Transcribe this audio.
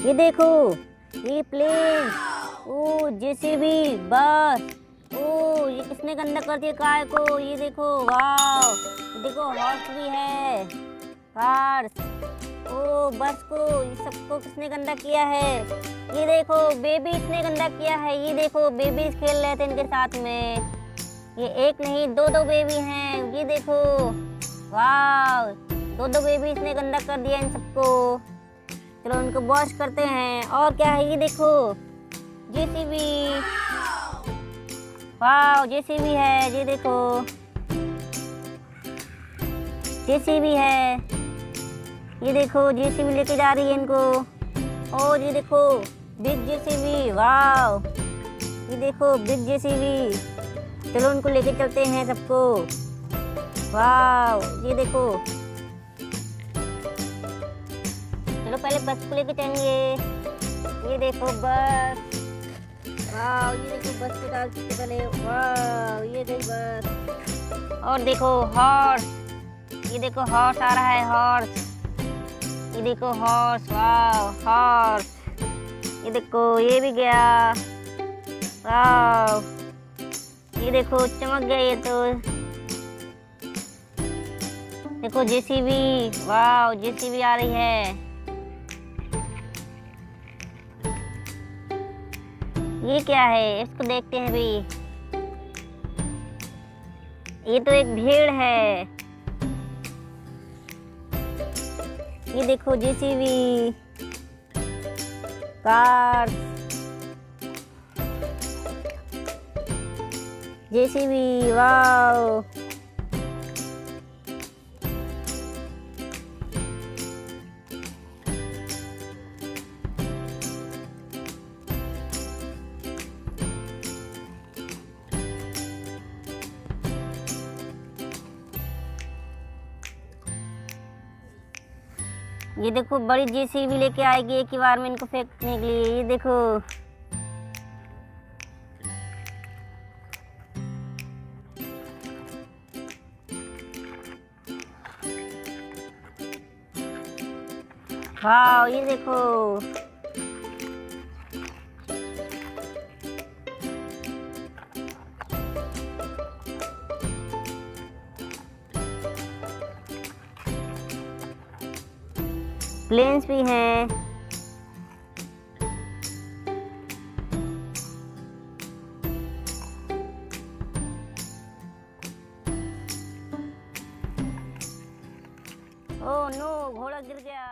ये देखो, ये प्लेन ओ जेसीबी बस ओ, ये किसने गंदा कर दिया कार को? ये देखो वाह देखो हॉर्स भी है कार्स ओ बस को, ये सबको किसने गंदा किया है? ये देखो बेबी इसने गंदा किया है, ये देखो बेबी खेल रहे थे इनके साथ में। ये एक नहीं, दो दो बेबी हैं, ये देखो वाह दो दो बेबी इसने गंदा कर दिया इन सबको। चलो उनको वॉश करते हैं। और क्या है ये देखो? जेसीबी वाह जेसीबी है, ये देखो। जेसीबी है। ये देखो जेसीबी लेके जा रही है इनको। और ये देखो बिग जेसीबी वाह ये देखो बिग जेसीबी चलो उनको लेके चलते हैं सबको। वाह ये देखो। चलो पहले बस को लेके चलेंगे ये देखो बस। ये देखो बस को डाल सकते पहले वाह ये गई बस। और देखो हॉर्स ये देखो हॉर्स आ रहा है हॉर्स ये देखो हॉर्स वाह हॉर्स ये देखो, ये भी गया। वाह ये देखो, चमक गया ये तो। देखो जेसीबी। वाह जेसीबी आ रही है। ये क्या है? इसको देखते हैं भी ये तो एक भीड़ है। ये देखो, जेसीबी। कार। JCB, wow. ये देखो, बड़ी जेसीबी लेके आएगी एक ही बार में इनको फेंकने के लिए। ये देखो। वाह ये देखो। प्लेन्स भी हैं। ओह नो घोड़ा गिर गया।